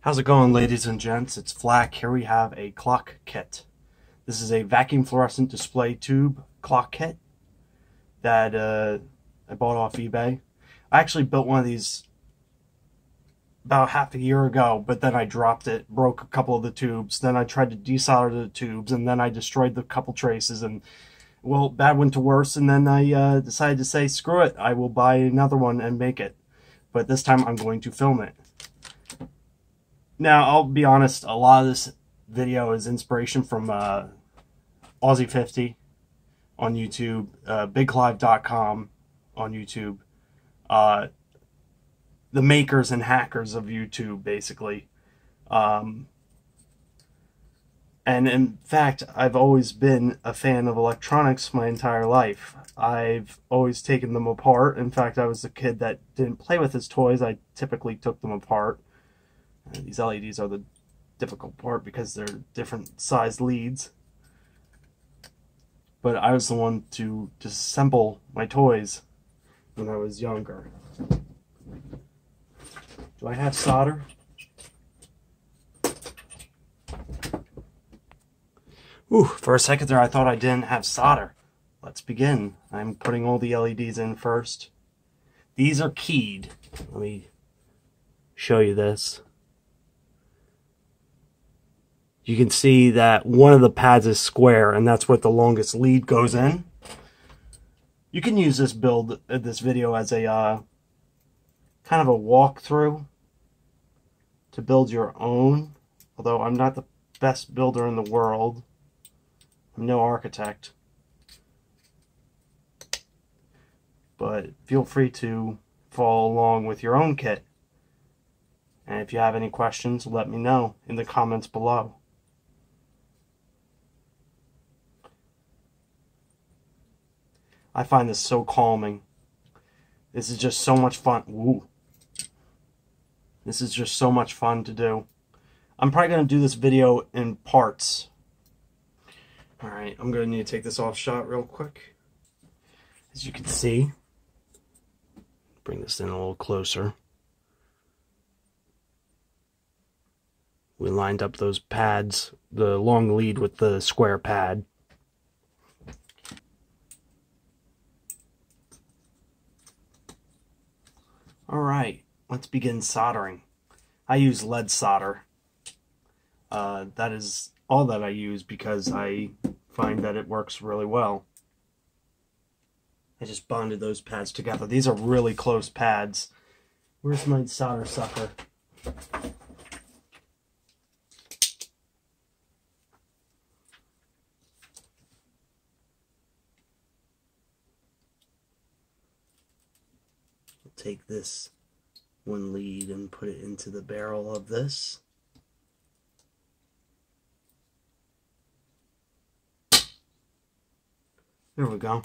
How's it going ladies and gents? It's Flak. Here we have a clock kit. This is a vacuum fluorescent display tube clock kit that uh, I bought off eBay. I actually built one of these about half a year ago, but then I dropped it, broke a couple of the tubes. Then I tried to desolder the tubes, and then I destroyed the couple traces. And well, bad went to worse. And then I uh, decided to say, screw it, I will buy another one and make it. But this time I'm going to film it. Now, I'll be honest, a lot of this video is inspiration from uh, Aussie 50 on YouTube, uh, BigClive.com on YouTube, uh, the makers and hackers of YouTube, basically. Um, and in fact, I've always been a fan of electronics my entire life. I've always taken them apart. In fact, I was a kid that didn't play with his toys. I typically took them apart uh, these LEDs are the difficult part because they're different size leads. But I was the one to disassemble my toys when I was younger. Do I have solder? Ooh, for a second there I thought I didn't have solder. Let's begin. I'm putting all the LEDs in first. These are keyed. Let me show you this you can see that one of the pads is square and that's what the longest lead goes in. You can use this build, uh, this video as a uh, kind of a walkthrough to build your own. Although I'm not the best builder in the world. I'm no architect. But feel free to follow along with your own kit. And if you have any questions, let me know in the comments below. I find this so calming. This is just so much fun. This is just so much fun to do. I'm probably going to do this video in parts. Alright, I'm going to need to take this off shot real quick. As you can see, bring this in a little closer. We lined up those pads, the long lead with the square pad. Alright, let's begin soldering. I use lead solder. Uh, that is all that I use because I find that it works really well. I just bonded those pads together. These are really close pads. Where's my solder sucker? take this one lead and put it into the barrel of this. There we go.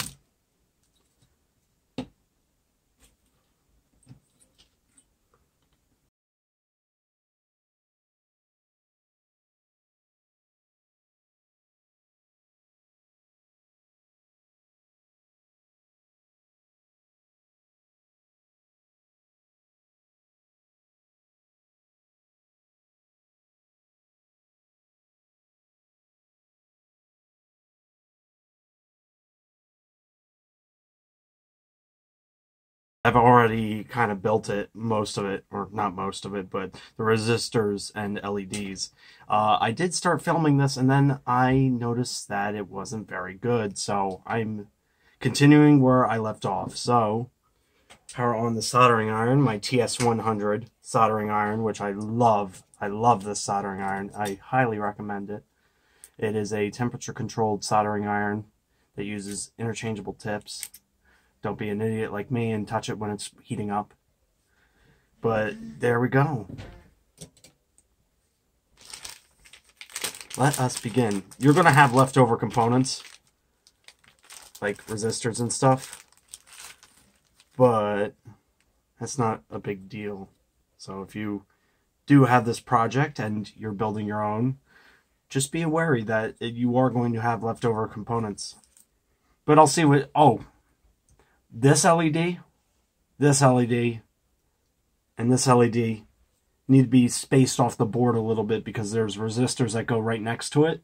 I've already kind of built it, most of it, or not most of it, but the resistors and LEDs. Uh, I did start filming this and then I noticed that it wasn't very good, so I'm continuing where I left off. So, power on the soldering iron, my TS100 soldering iron, which I love. I love this soldering iron. I highly recommend it. It is a temperature controlled soldering iron that uses interchangeable tips. Don't be an idiot like me and touch it when it's heating up. But there we go. Let us begin. You're going to have leftover components, like resistors and stuff, but that's not a big deal. So if you do have this project and you're building your own, just be wary that you are going to have leftover components. But I'll see what... Oh, this LED, this LED, and this LED need to be spaced off the board a little bit because there's resistors that go right next to it.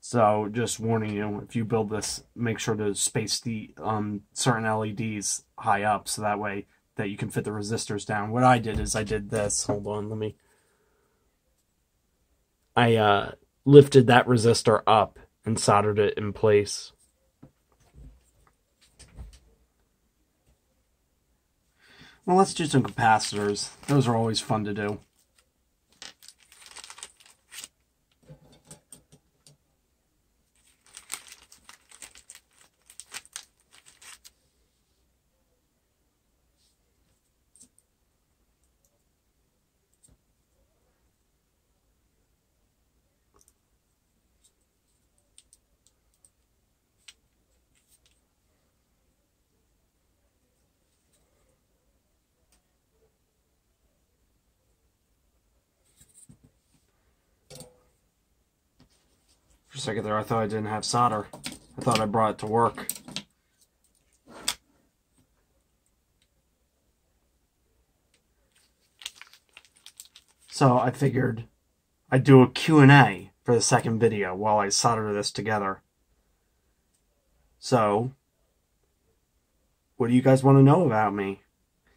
So just warning you, if you build this, make sure to space the um, certain LEDs high up so that way that you can fit the resistors down. What I did is I did this. Hold on, let me. I uh, lifted that resistor up and soldered it in place. Well, let's do some capacitors. Those are always fun to do. For a second there, I thought I didn't have solder. I thought I brought it to work. So I figured I'd do a Q&A for the second video while I solder this together. So, what do you guys want to know about me?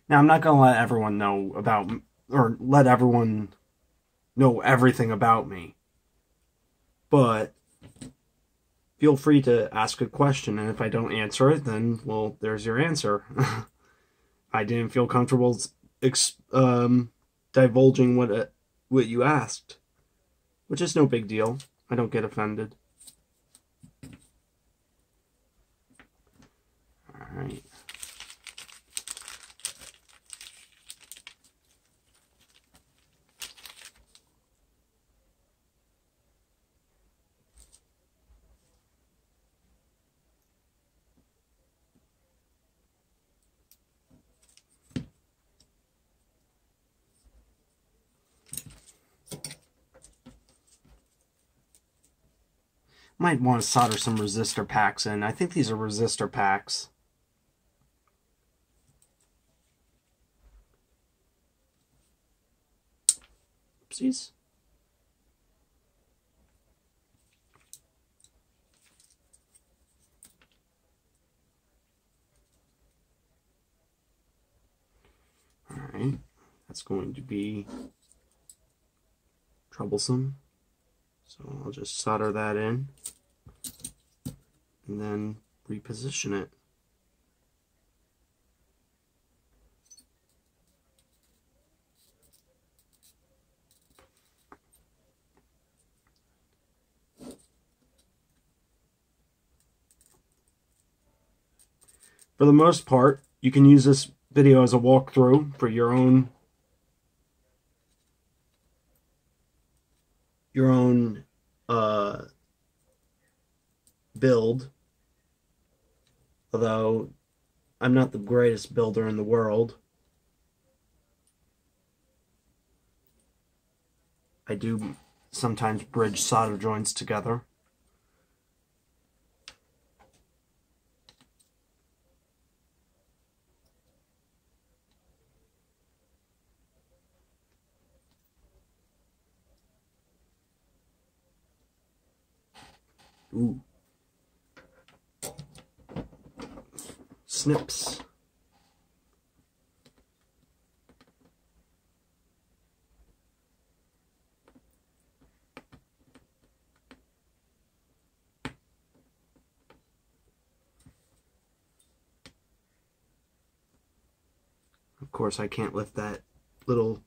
Now, I'm not going to let everyone know about, or let everyone know everything about me. But feel free to ask a question, and if I don't answer it, then well, there's your answer. I didn't feel comfortable um, divulging what uh, what you asked, which is no big deal. I don't get offended. All Might want to solder some resistor packs in. I think these are resistor packs. Oopsies. Alright, that's going to be troublesome. So I'll just solder that in and then reposition it. For the most part, you can use this video as a walkthrough for your own your own uh, build. Although I'm not the greatest builder in the world. I do sometimes bridge solder joints together. Ooh. Snips. Of course, I can't lift that little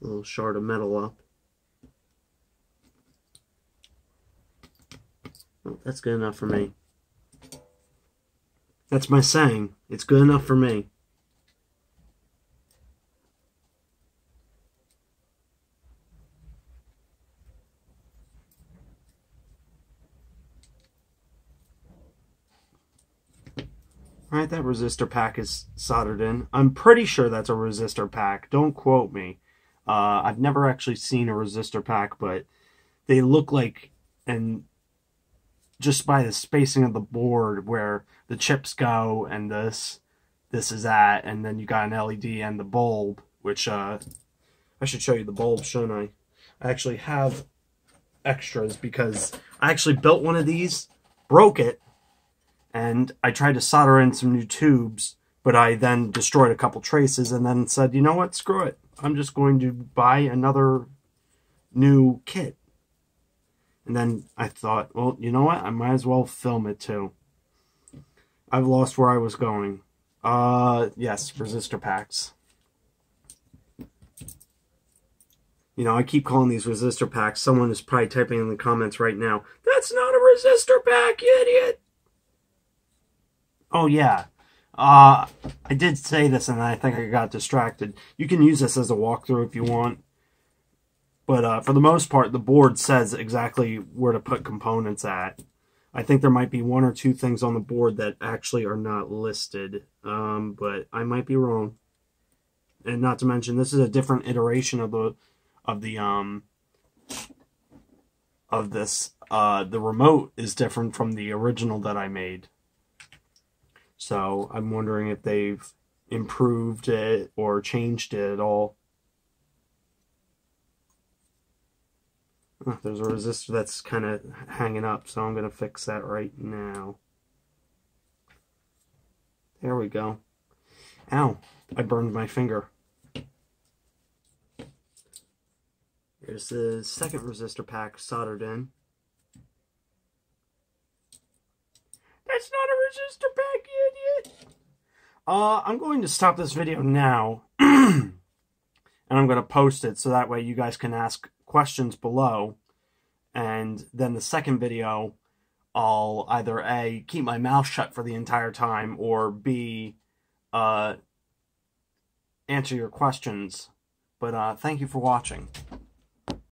little shard of metal up. That's good enough for me. That's my saying. It's good enough for me. Alright, that resistor pack is soldered in. I'm pretty sure that's a resistor pack. Don't quote me. Uh, I've never actually seen a resistor pack, but they look like, and just by the spacing of the board where the chips go and this this is at, and then you got an LED and the bulb, which uh, I should show you the bulb, shouldn't I? I actually have extras because I actually built one of these, broke it, and I tried to solder in some new tubes, but I then destroyed a couple traces and then said, you know what, screw it. I'm just going to buy another new kit. And then I thought, well, you know what? I might as well film it too. I've lost where I was going. Uh, yes, resistor packs. You know, I keep calling these resistor packs. Someone is probably typing in the comments right now, that's not a resistor pack, you idiot! Oh, yeah. Uh, I did say this and I think I got distracted. You can use this as a walkthrough if you want. But uh, for the most part, the board says exactly where to put components at. I think there might be one or two things on the board that actually are not listed, um, but I might be wrong. And not to mention, this is a different iteration of the of the um of this. Uh, the remote is different from the original that I made. So I'm wondering if they've improved it or changed it at all. Oh, there's a resistor that's kind of hanging up, so I'm going to fix that right now. There we go. Ow, I burned my finger. Here's the second resistor pack soldered in. That's not a resistor pack, idiot! Uh, I'm going to stop this video now. and I'm going to post it so that way you guys can ask questions below. And then the second video, I'll either A, keep my mouth shut for the entire time, or B, uh, answer your questions. But uh, thank you for watching.